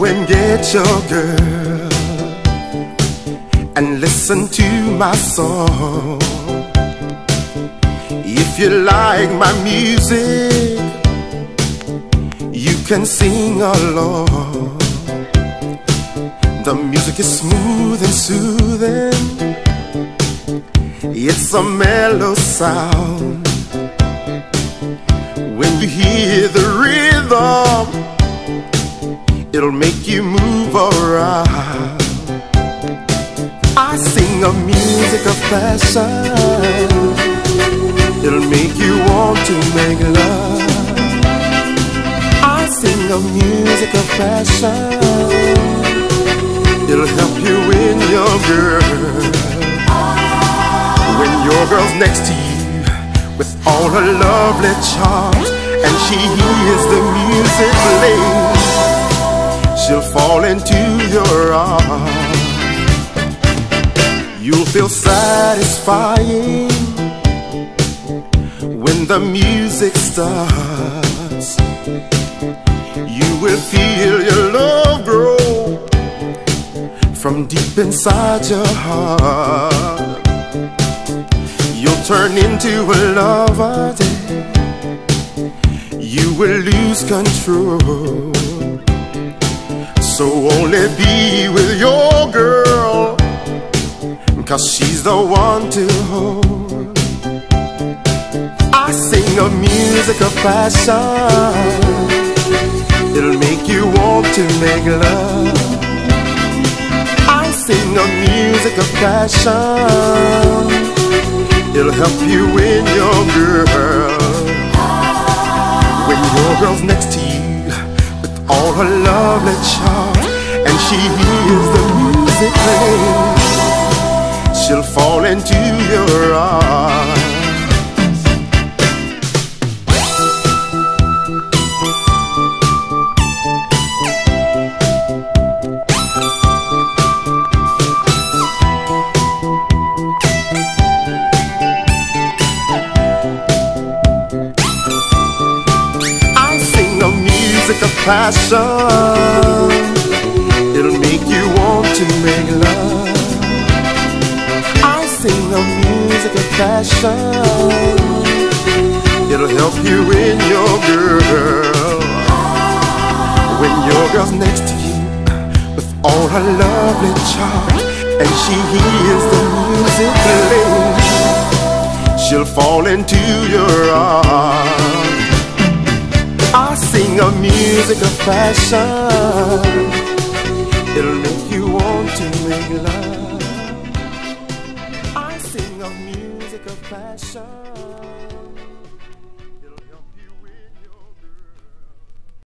meet your girl and listen to my song. If you like my music, you can sing along. The music is smooth and soothing, it's a mellow sound. When you hear the rhythm, it'll make you move around. I sing a music of passion. It'll make you want to make love. I sing a music of passion. It'll help you win your girl. When your girl's next to you with all her lovely charms, and she hears the music play, she'll fall into your arms. You'll feel satisfying when the music starts. You will feel your love grow from deep inside your heart. You'll turn into a lover, you will lose control. So only be with your girl Cause she's the one to hold. I sing a music of passion. It'll make you want to make love. I sing a music of passion. It'll help you win your girl. When your girl's next all her lovely charm And she hears the music play she'll fall into your arms. Passion. It'll make you want to make love I sing a music of passion. It'll help you win your girl. When your girl's next to you with all her lovely charm, and she hears the music play, she'll fall into your arms. Sing a music of passion. It'll make you want to make love I sing of music of passion.